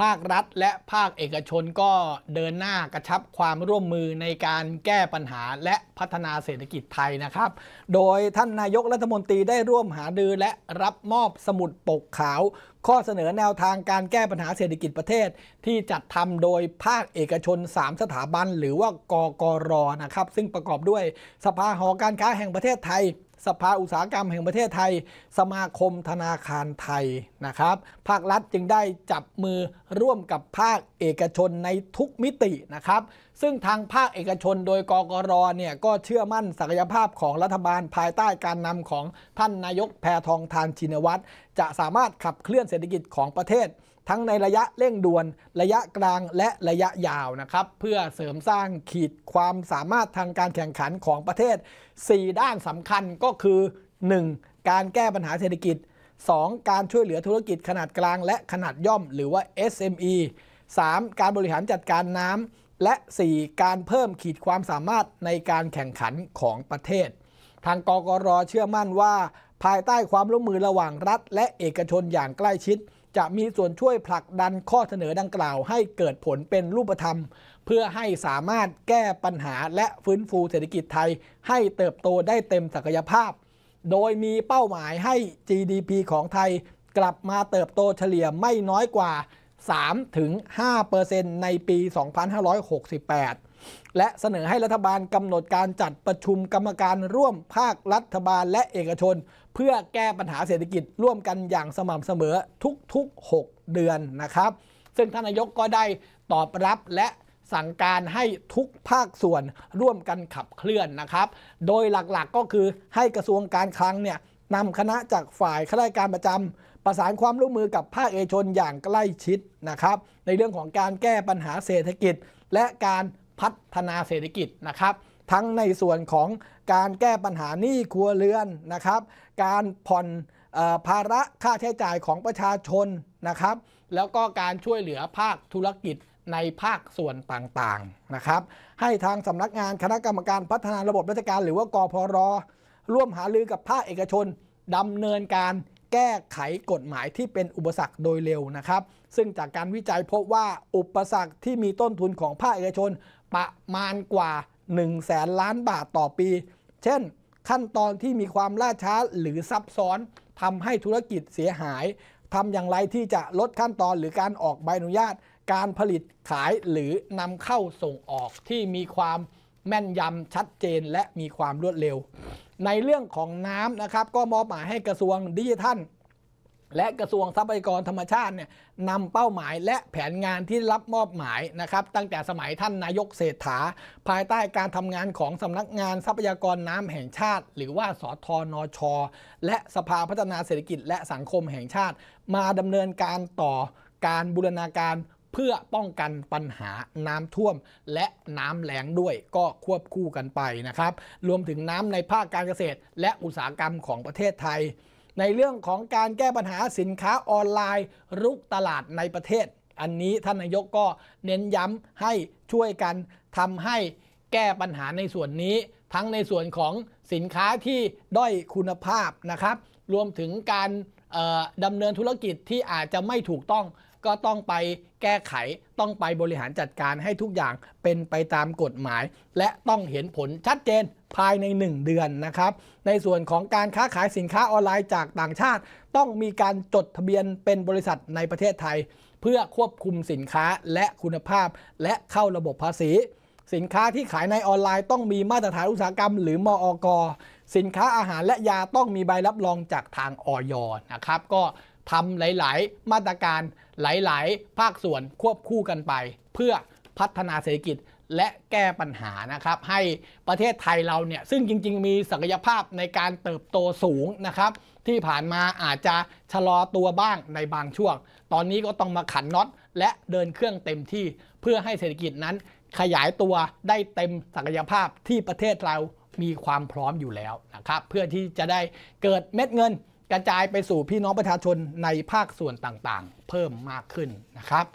ภาครัฐและภาคเอกชนก็เดินหน้ากระชับความร่วมมือในการแก้ปัญหาและพัฒนาเศรษฐกิจไทยนะครับ โดยท่านนายกรัฐมนตรีได้ร่วมหาดือและรับมอบสมุดปกขาว ข้อเสนอแนวทางการแก้ปัญหาเศรษฐกิจประเทศ ที่จัดทำโดยภาคเอกชน 3 สถาบัน หรือว่ากกรนะครับ ซึ่งประกอบด้วยสภาหอการค้าแห่งประเทศไทย สภาอุตสาหกรรมแห่งประเทศไทย สมาคมธนาคารไทยนะครับ ภาครัฐจึงได้จับมือร่วมกับภาคเอกชนในทุกมิตินะครับ ซึ่งทางภาคเอกชนโดยกกรเนี่ยก็เชื่อมั่นศักยภาพของรัฐบาลภายใต้การนำของท่านนายกแพทองทานชินวัตรจะสามารถขับเคลื่อนเศรษฐกิจของประเทศ ทั้งในระยะเร่งด่วน ระยะกลางและระยะยาวนะครับ เพื่อเสริมสร้างขีดความสามารถทางการแข่งขันของประเทศ 4 ด้านสำคัญก็คือ 1. การแก้ปัญหาเศรษฐกิจ 2. การช่วยเหลือธุรกิจขนาดกลางและขนาดย่อม หรือว่า SME 3. การบริหารจัดการน้ำและ 4. การเพิ่มขีดความสามารถในการแข่งขันของประเทศ ทางกกรเชื่อมั่นว่า ภายใต้ความร่วมมือระหว่างรัฐ และเอกชนอย่างใกล้ชิด จะมีส่วนช่วยผลักดันข้อเสนอดังกล่าว ให้เกิดผลเป็นรูปธรรม เพื่อให้สามารถแก้ปัญหาและฟื้นฟูเศรษฐกิจไทย ให้เติบโตได้เต็มศักยภาพ โดยมีเป้าหมายให้ GDP ของไทย กลับมาเติบโตเฉลี่ยไม่น้อยกว่า 3-5%ในปี 2568 และเสนอให้รัฐบาลกำหนดการจัดประชุมกรรมการร่วมภาครัฐบาลและเอกชน เพื่อแก้ปัญหาเศรษฐกิจร่วมกันอย่างสม่ำเสมอทุกๆ 6 เดือนนะครับ ซึ่งท่านนายกก็ได้ตอบรับและสั่งการให้ทุกภาคส่วนร่วมกันขับเคลื่อนนะครับ โดยหลักๆก็คือให้กระทรวงการคลังเนี่ยนำคณะจากฝ่ายข้าราชการประจำประสานความร่วมมือกับภาคเอกชนอย่างใกล้ชิดนะครับ ในเรื่องของการแก้ปัญหาเศรษฐกิจ และการ พัฒนาเศรษฐกิจนะครับทั้งในส่วนของการแก้ปัญหาหนี้ครัวเรือนนะครับ การผ่อนภาระค่าใช้จ่ายของประชาชนนะครับ แล้วก็การช่วยเหลือภาคธุรกิจในภาคส่วนต่างๆนะครับ ให้ทางสำนักงานคณะกรรมการพัฒนาระบบราชการ หรือว่ากพรร่วมหารือกับภาคเอกชนดำเนินการ แก้ไขกฎหมายที่เป็นอุปสรรคโดยเร็วนะครับ ซึ่งจากการวิจัยพบว่าอุปสรรคที่มีต้นทุนของภาคเอกชนประมาณกว่า 1 แสนล้านบาทต่อปี เช่น ขั้นตอนที่มีความล่าช้าหรือซับซ้อนทำให้ธุรกิจเสียหายทำอย่างไรที่จะลดขั้นตอนหรือการออกใบอนุญาต การผลิตขายหรือนำเข้าส่งออกที่มีความแม่นยำชัดเจนและมีความรวดเร็ว ในเรื่องของน้ำนะครับ ก็มอบหมายให้กระทรวงดิจิทัล และกระทรวงทรัพยากรธรรมชาติเนี่ยนำเป้าหมายและแผนงานที่รับมอบหมายนะครับ ตั้งแต่สมัยท่านนายกเศรษฐา ภายใต้การทำงานของสำนักงานทรัพยากรน้ำแห่งชาติ หรือว่าสทนช และสภาพัฒนาเศรษฐกิจ และสังคมแห่งชาติ มาดำเนินการต่อการบูรณาการ เพื่อป้องกันปัญหาน้ำท่วม และน้ำแล้งด้วยก็ควบคู่กันไปนะครับ รวมถึงน้ำในภาคการเกษตร และอุตสาหกรรมของประเทศไทย ในเรื่องของการแก้ปัญหาสินค้าออนไลน์ รุกตลาดในประเทศ อันนี้ท่านนายกก็เน้นย้ำให้ช่วยกันทำให้แก้ปัญหาในส่วนนี้ ทั้งในส่วนของสินค้าที่ด้อยคุณภาพนะครับ รวมถึงการดำเนินธุรกิจที่อาจจะไม่ถูกต้อง ก็ต้องไปแก้ไขต้องไปบริหารจัดการให้ทุกอย่างเป็นไปตามกฎหมาย และต้องเห็นผลชัดเจนภายใน 1 เดือนนะครับ ในส่วนของการค้าขายสินค้าออนไลน์จากต่างชาติ ต้องมีการจดทะเบียนเป็นบริษัทในประเทศไทย เพื่อควบคุมสินค้าและคุณภาพ และเข้าระบบภาษี สินค้าที่ขายในออนไลน์ต้องมีมาตรฐานอุตสาหกรรม หรือมออกสินค้าอาหารและยาต้องมีใบรับรองจากทางออยนะครับ ก็ ทำหลาย ๆ มาตรการหลาย ๆ ภาคส่วนควบคู่กันไป เพื่อพัฒนาเศรษฐกิจและแก้ปัญหานะครับ ให้ประเทศไทยเราเนี่ยซึ่งจริง ๆ มีศักยภาพในการเติบโตสูงนะครับ ที่ผ่านมาอาจจะชะลอตัวบ้างในบางช่วง ตอนนี้ก็ต้องมาขันน็อตและเดินเครื่องเต็มที่เพื่อให้เศรษฐกิจนั้น ขยายตัวได้เต็มศักยภาพที่ประเทศเรามีความพร้อมอยู่แล้วนะครับ เพื่อที่จะได้เกิดเม็ดเงิน กระจายไปสู่พี่น้องประชาชนในภาคส่วนต่างๆ เพิ่มมากขึ้นนะครับ